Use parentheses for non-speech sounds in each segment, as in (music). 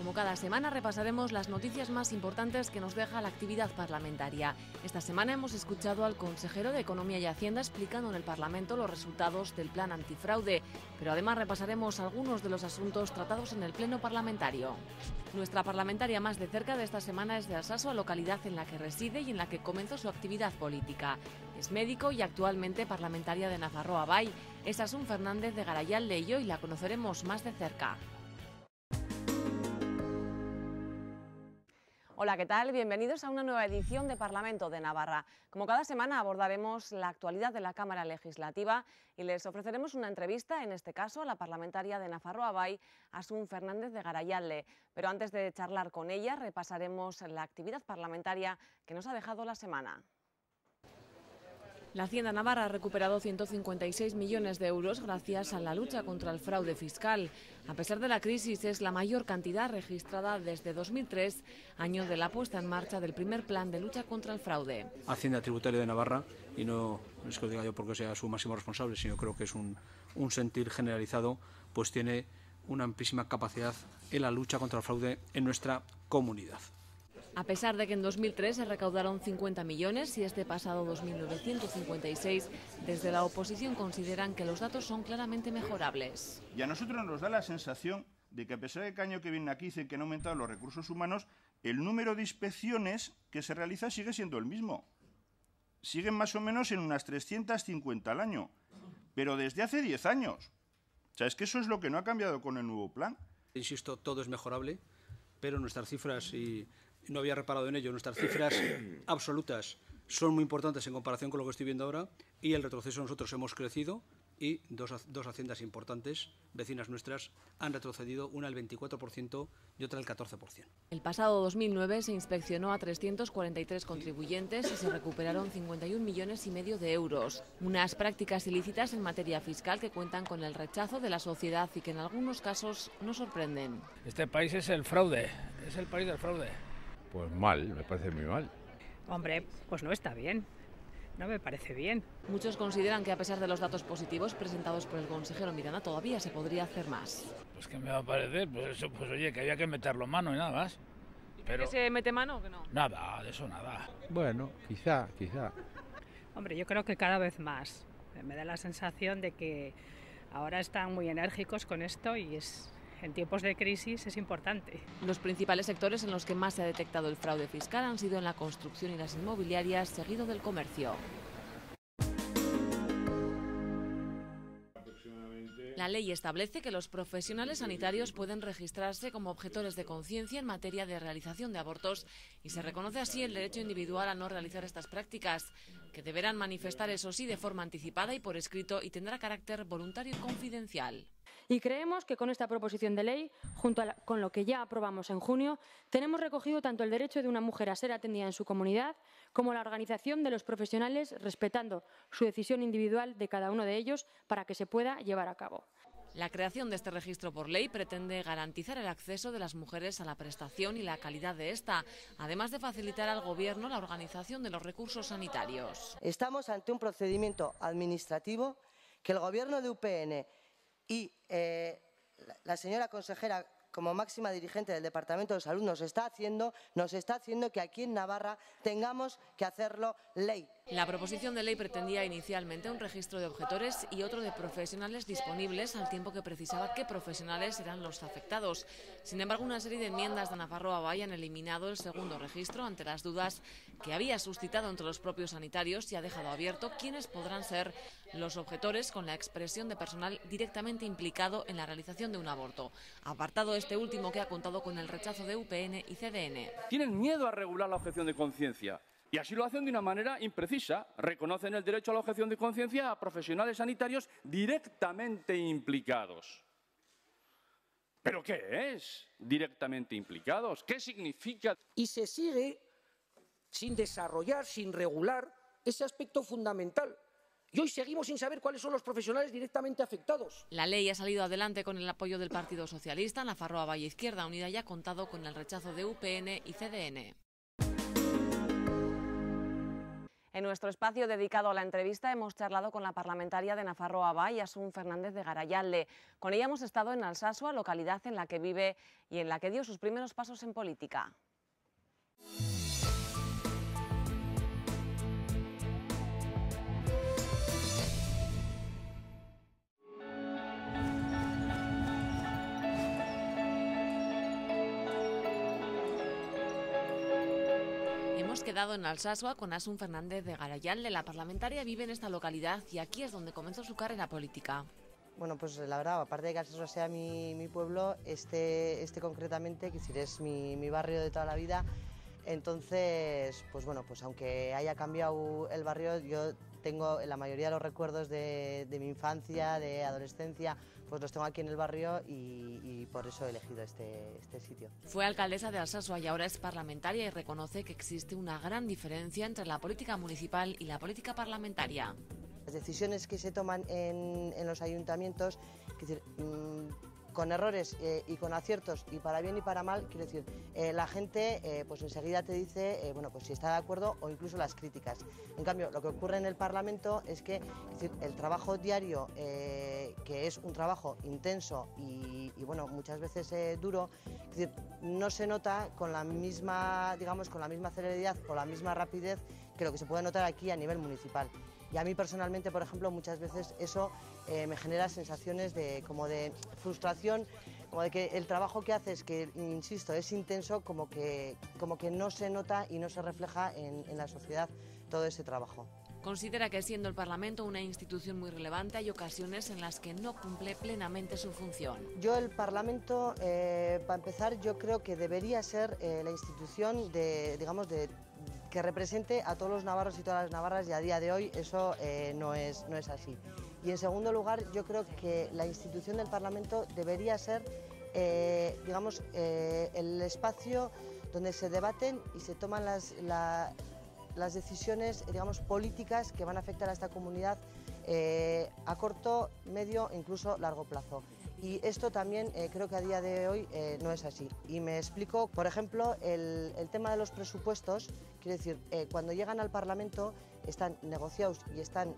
Como cada semana repasaremos las noticias más importantes que nos deja la actividad parlamentaria. Esta semana hemos escuchado al consejero de Economía y Hacienda explicando en el Parlamento los resultados del plan antifraude, pero además repasaremos algunos de los asuntos tratados en el Pleno parlamentario. Nuestra parlamentaria más de cerca de esta semana es de Alsaso, localidad en la que reside y en la que comenzó su actividad política. Es médico y actualmente parlamentaria de Nafarroa Bay. Es Asun Fernández de Garayal de y la conoceremos más de cerca. Hola, ¿qué tal? Bienvenidos a una nueva edición de Parlamento de Navarra. Como cada semana abordaremos la actualidad de la Cámara Legislativa y les ofreceremos una entrevista, en este caso a la parlamentaria de Nafarroa Bay, Asun Fernández de Garayalde. Pero antes de charlar con ella, repasaremos la actividad parlamentaria que nos ha dejado la semana. La Hacienda Navarra ha recuperado 156 millones de euros gracias a la lucha contra el fraude fiscal. A pesar de la crisis, es la mayor cantidad registrada desde 2003, año de la puesta en marcha del primer plan de lucha contra el fraude. Hacienda Tributaria de Navarra, y no, es que lo diga yo porque sea su máximo responsable, sino creo que es un, un sentir generalizado, pues tiene una amplísima capacidad en la lucha contra el fraude en nuestra comunidad. A pesar de que en 2003 se recaudaron 50 millones y este pasado 2956, desde la oposición consideran que los datos son claramente mejorables. Y a nosotros nos da la sensación de que a pesar de que año que viene aquí dicen que han aumentado los recursos humanos, el número de inspecciones que se realiza sigue siendo el mismo. Siguen más o menos en unas 350 al año, pero desde hace 10 años. O sea, es que eso es lo que no ha cambiado con el nuevo plan. Insisto, todo es mejorable, pero nuestras cifras y no había reparado en ello. Nuestras cifras (coughs) absolutas son muy importantes en comparación con lo que estoy viendo ahora y el retroceso nosotros hemos crecido y dos, dos haciendas importantes, vecinas nuestras, han retrocedido, una el 24% y otra el 14%. El pasado 2009 se inspeccionó a 343 contribuyentes y se recuperaron 51 millones y medio de euros. Unas prácticas ilícitas en materia fiscal que cuentan con el rechazo de la sociedad y que en algunos casos no sorprenden. Este país es el fraude, es el país del fraude. Pues mal, me parece muy mal. Hombre, pues no está bien. No me parece bien. Muchos consideran que a pesar de los datos positivos presentados por el consejero Miranda, todavía se podría hacer más. Pues que me va a parecer, pues eso, pues oye, que había que meterlo mano y nada más. Pero... ¿Que se mete mano o que no? Nada, de eso nada. Bueno, quizá, quizá. Hombre, yo creo que cada vez más. Me da la sensación de que ahora están muy enérgicos con esto y es, en tiempos de crisis es importante. Los principales sectores en los que más se ha detectado el fraude fiscal han sido en la construcción y las inmobiliarias, seguido del comercio. La ley establece que los profesionales sanitarios pueden registrarse como objetores de conciencia en materia de realización de abortos y se reconoce así el derecho individual a no realizar estas prácticas, que deberán manifestar eso sí de forma anticipada y por escrito y tendrá carácter voluntario y confidencial. Y creemos que con esta proposición de ley, junto la, con lo que ya aprobamos en junio, tenemos recogido tanto el derecho de una mujer a ser atendida en su comunidad como la organización de los profesionales respetando su decisión individual de cada uno de ellos para que se pueda llevar a cabo. La creación de este registro por ley pretende garantizar el acceso de las mujeres a la prestación y la calidad de esta, además de facilitar al Gobierno la organización de los recursos sanitarios. Estamos ante un procedimiento administrativo que el Gobierno de UPN y eh, la señora consejera como máxima dirigente del Departamento de Salud nos está haciendo, nos está haciendo que aquí en Navarra tengamos que hacerlo ley. La proposición de ley pretendía inicialmente un registro de objetores y otro de profesionales disponibles, al tiempo que precisaba qué profesionales eran los afectados. Sin embargo, una serie de enmiendas de Navarro Abay han eliminado el segundo registro ante las dudas que había suscitado entre los propios sanitarios y ha dejado abierto quiénes podrán ser los objetores con la expresión de personal directamente implicado en la realización de un aborto. Apartado este último que ha contado con el rechazo de UPN y CDN. Tienen miedo a regular la objeción de conciencia y así lo hacen de una manera imprecisa. Reconocen el derecho a la objeción de conciencia a profesionales sanitarios directamente implicados. ¿Pero qué es directamente implicados? ¿Qué significa? Y se sigue sin desarrollar, sin regular ese aspecto fundamental. Y hoy seguimos sin saber cuáles son los profesionales directamente afectados. La ley ha salido adelante con el apoyo del Partido Socialista. La Farroa Valle Izquierda Unida ya ha contado con el rechazo de UPN y CDN. En nuestro espacio dedicado a la entrevista hemos charlado con la parlamentaria de Nafarroa Bay, Asun Fernández de Garayalde. Con ella hemos estado en Alsasua, localidad en la que vive y en la que dio sus primeros pasos en política. Hemos quedado en Alsasua con Asun Fernández de Garayalde. La parlamentaria vive en esta localidad y aquí es donde comenzó su carrera política. Bueno, pues la verdad, aparte de que Alsasua sea mi, mi pueblo, este, este concretamente, que decir, es mi, mi barrio de toda la vida, entonces, pues bueno, pues aunque haya cambiado el barrio, yo tengo la mayoría de los recuerdos de, de mi infancia, de adolescencia, pues los tengo aquí en el barrio y, y por eso he elegido este, este sitio. Fue alcaldesa de Alsasua y ahora es parlamentaria y reconoce que existe una gran diferencia entre la política municipal y la política parlamentaria. Las decisiones que se toman en, en los ayuntamientos, es decir, mmm, con errores eh, y con aciertos y para bien y para mal, quiero decir, eh, la gente eh, pues enseguida te dice, bueno, pues si está de acuerdo o incluso las críticas. En cambio, lo que ocurre en el Parlamento es que es decir, el trabajo diario, que es un trabajo intenso y, bueno, muchas veces eh, duro, no se nota con la misma, digamos, con la misma celeridad o la misma rapidez que lo que se puede notar aquí a nivel municipal. Y a mí personalmente, por ejemplo, muchas veces eso eh, me genera sensaciones de, como de frustración, como de que el trabajo que haces, que insisto, es intenso, como que, como que no se nota y no se refleja en, en la sociedad todo ese trabajo. Considera que siendo el Parlamento una institución muy relevante hay ocasiones en las que no cumple plenamente su función. Yo el Parlamento, eh, para empezar, yo creo que debería ser eh, la institución de, digamos, de que represente a todos los navarros y todas las navarras y a día de hoy eso eh, no, es, no es así. Y en segundo lugar, yo creo que la institución del Parlamento debería ser, digamos, el espacio donde se debaten y se toman las, la, las decisiones, digamos, políticas que van a afectar a esta comunidad eh, a corto, medio e incluso largo plazo. Y esto también eh, creo que a día de hoy eh, no es así. Y me explico, por ejemplo, el, el tema de los presupuestos, quiero decir, cuando llegan al Parlamento están negociados y están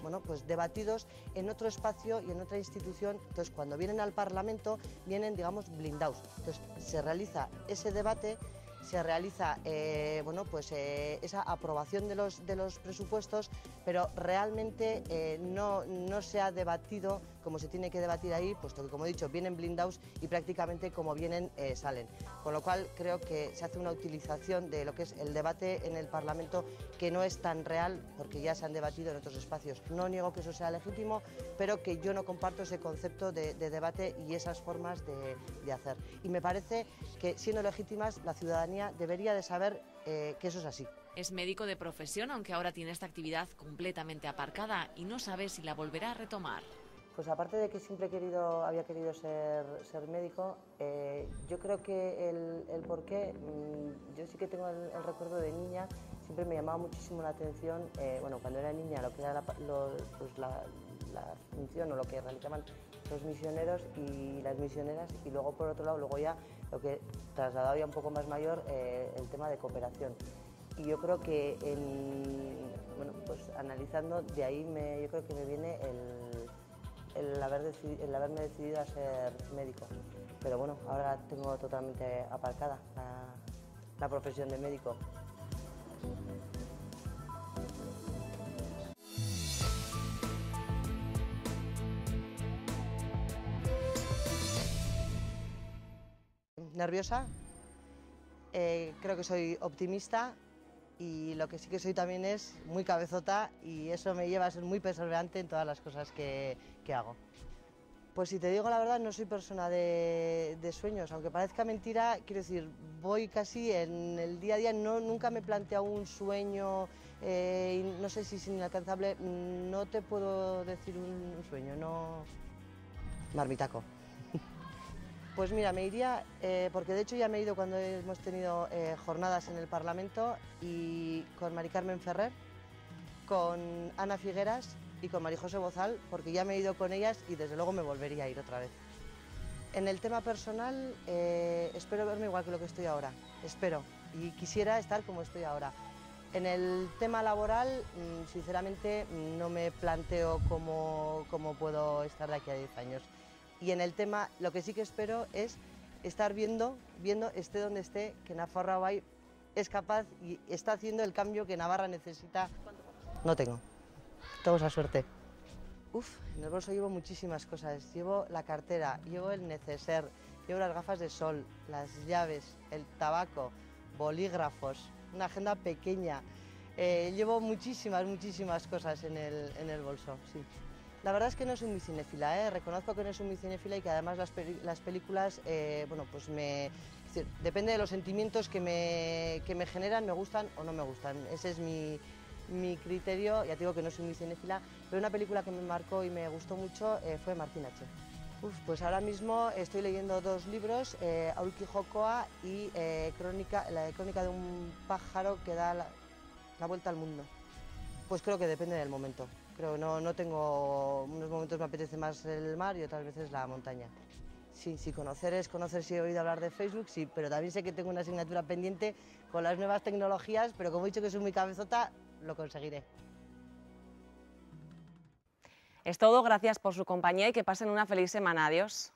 bueno, pues debatidos en otro espacio y en otra institución. Entonces, cuando vienen al Parlamento, vienen, digamos, blindados. Entonces, se realiza ese debate se realiza eh, bueno, pues, eh, esa aprobación de los, de los presupuestos, pero realmente eh, no, no se ha debatido como se tiene que debatir ahí, puesto que, como he dicho, vienen blindados y prácticamente como vienen eh, salen. Con lo cual creo que se hace una utilización de lo que es el debate en el Parlamento que no es tan real porque ya se han debatido en otros espacios. No niego que eso sea legítimo, pero que yo no comparto ese concepto de, de debate y esas formas de, de, hacer. Y me parece que siendo legítimas la ciudadanía debería de saber eh, que eso es así. Es médico de profesión, aunque ahora tiene esta actividad completamente aparcada y no sabe si la volverá a retomar. Pues aparte de que siempre he querido, había querido ser, médico, eh, yo creo que el, el por qué, mmm, yo sí que tengo el, recuerdo de niña, siempre me llamaba muchísimo la atención, eh, bueno, cuando era niña, lo que era pues la, función o lo que realizaban los misioneros y las misioneras, y luego por otro lado, luego ya lo que trasladaba ya un poco más mayor, eh, el tema de cooperación. Y yo creo que, el, bueno, pues analizando, de ahí me, yo creo que me viene el el, haberme decidido a ser médico. Pero bueno, ahora tengo totalmente aparcada la, la profesión de médico. Nerviosa, eh, creo que soy optimista y lo que sí que soy también es muy cabezota y eso me lleva a ser muy perseverante en todas las cosas que, que hago. Pues si te digo la verdad, no soy persona de, de, sueños, aunque parezca mentira, quiero decir, voy casi en el día a día, no, nunca me planteo un sueño, eh, no sé si es inalcanzable, no te puedo decir un, un sueño, no... Marmitaco. Pues mira, me iría, eh, porque de hecho ya me he ido cuando hemos tenido eh, jornadas en el Parlamento y con Mari Carmen Ferrer, con Ana Figueras y con María José Bozal, porque ya me he ido con ellas y desde luego me volvería a ir otra vez. En el tema personal, eh, espero verme igual que lo que estoy ahora, espero, y quisiera estar como estoy ahora. En el tema laboral, mm, sinceramente, no me planteo cómo, cómo puedo estar de aquí a 10 años. Y en el tema, lo que sí que espero es estar viendo, viendo esté donde esté, que Nafarroa Bay es capaz y está haciendo el cambio que Navarra necesita. No tengo. Tengo esa suerte. Uf, en el bolso llevo muchísimas cosas. Llevo la cartera, llevo el neceser, llevo las gafas de sol, las llaves, el tabaco, bolígrafos, una agenda pequeña. Eh, llevo muchísimas, muchísimas cosas en el, en el bolso, sí. La verdad es que no soy muy cinéfila, ¿eh? reconozco que no soy muy cinéfila y que además las, las películas, eh, bueno, pues me... Depende de los sentimientos que me, que me generan, me gustan o no me gustan. Ese es mi, mi criterio, ya digo que no soy muy cinéfila, pero una película que me marcó y me gustó mucho eh, fue Martín H. Uf, pues ahora mismo estoy leyendo dos libros, eh, Aulki Jokoa y eh, crónica, la crónica de un pájaro que da la vuelta al mundo. Pues creo que depende del momento. Creo no, no tengo, unos momentos me apetece más el mar y otras veces la montaña. Sí, sí, conocer es conocer, si he oído hablar de Facebook, sí, pero también sé que tengo una asignatura pendiente con las nuevas tecnologías, pero como he dicho que soy muy cabezota, lo conseguiré. Es todo, gracias por su compañía y que pasen una feliz semana. Adiós.